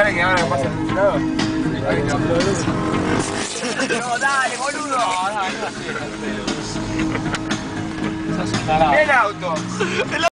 dale que ahora pasa el ventilador. No, dale, boludo. Dale, no, no, no, no. Es Sos un tarado. El auto.